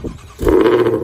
Brrrr.